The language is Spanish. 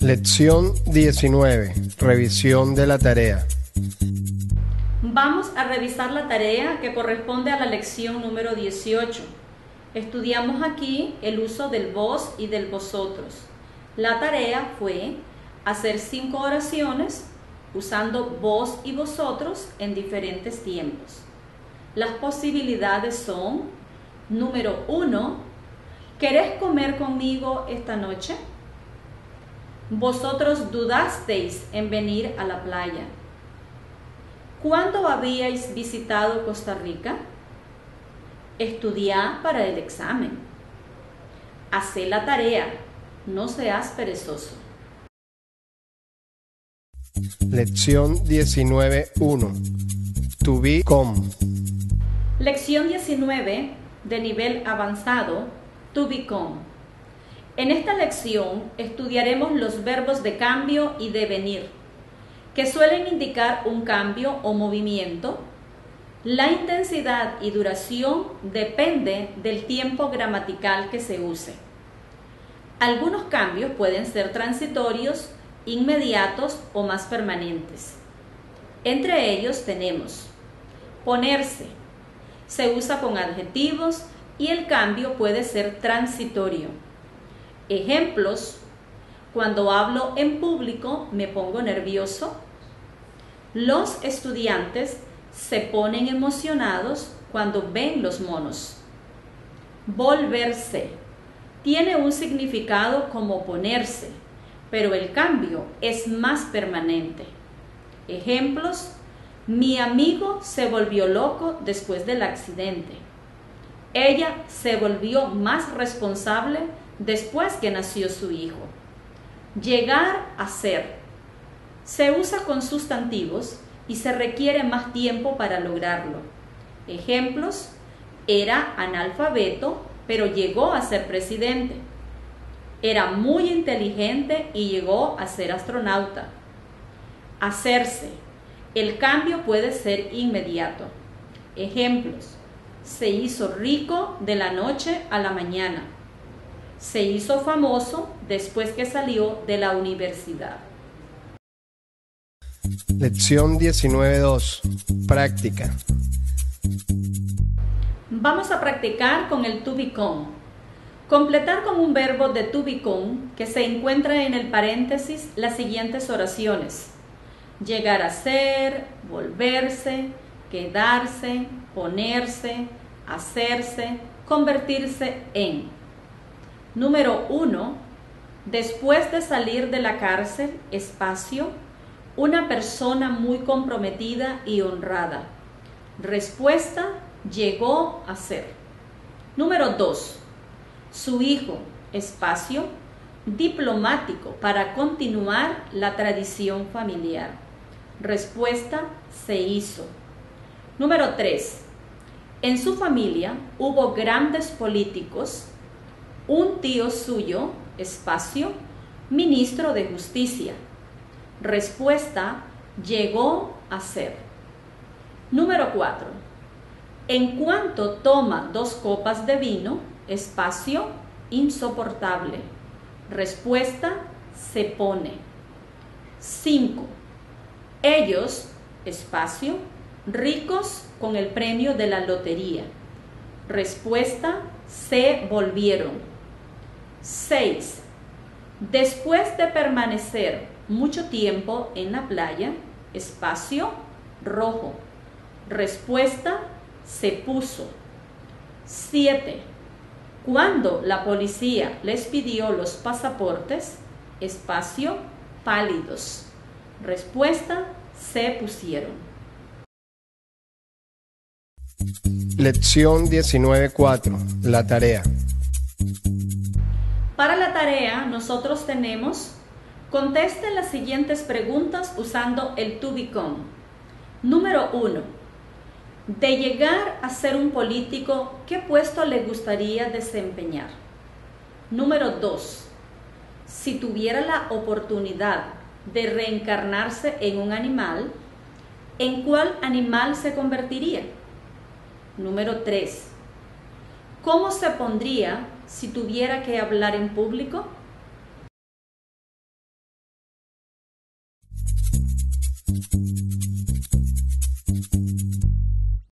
Lección 19. Revisión de la tarea. Vamos a revisar la tarea que corresponde a la lección número 18. Estudiamos aquí el uso del vos y del vosotros. La tarea fue hacer cinco oraciones usando vos y vosotros en diferentes tiempos. Las posibilidades son, número uno, ¿querés comer conmigo esta noche? Vosotros dudasteis en venir a la playa. ¿Cuándo habíais visitado Costa Rica? Estudiá para el examen. Hacé la tarea, no seas perezoso. Lección 19.1. To be com. Lección 19 de nivel avanzado, to become. En esta lección estudiaremos los verbos de cambio y devenir, que suelen indicar un cambio o movimiento. La intensidad y duración depende del tiempo gramatical que se use. Algunos cambios pueden ser transitorios inmediatos o más permanentes. Entre ellos tenemos ponerse. Se usa con adjetivos y el cambio puede ser transitorio. Ejemplos. Cuando hablo en público me pongo nervioso. Los estudiantes se ponen emocionados cuando ven los monos. Volverse. Tiene un significado como ponerse pero el cambio es más permanente. Ejemplos, mi amigo se volvió loco después del accidente. Ella se volvió más responsable después que nació su hijo. Llegar a ser. Se usa con sustantivos y se requiere más tiempo para lograrlo. Ejemplos, era analfabeto, pero llegó a ser presidente. Era muy inteligente y llegó a ser astronauta. Hacerse. El cambio puede ser inmediato. Ejemplos. Se hizo rico de la noche a la mañana. Se hizo famoso después que salió de la universidad. Lección 19.2. Práctica. Vamos a practicar con el to become. Completar con un verbo de to become que se encuentra en el paréntesis las siguientes oraciones. Llegar a ser, volverse, quedarse, ponerse, hacerse, convertirse en. Número 1. Después de salir de la cárcel, espacio, una persona muy comprometida y honrada. Respuesta, llegó a ser. Número 2 su hijo, espacio, diplomático para continuar la tradición familiar. Respuesta, se hizo. Número 3. En su familia hubo grandes políticos, un tío suyo, espacio, ministro de justicia. Respuesta, llegó a ser. Número 4. En cuanto toma dos copas de vino, espacio, insoportable. Respuesta, se pone. 5. Ellos, espacio, ricos con el premio de la lotería. Respuesta, se volvieron. 6. Después de permanecer mucho tiempo en la playa, espacio, rojo. Respuesta, se puso. 7 cuando la policía les pidió los pasaportes, espacio, pálidos. Respuesta, se pusieron. Lección 19.4. La tarea. Para la tarea, nosotros tenemos, conteste las siguientes preguntas usando el to. Número 1 de llegar a ser un político, ¿qué puesto le gustaría desempeñar? Número 2. Si tuviera la oportunidad de reencarnarse en un animal, ¿en cuál animal se convertiría? Número 3. ¿Cómo se pondría si tuviera que hablar en público?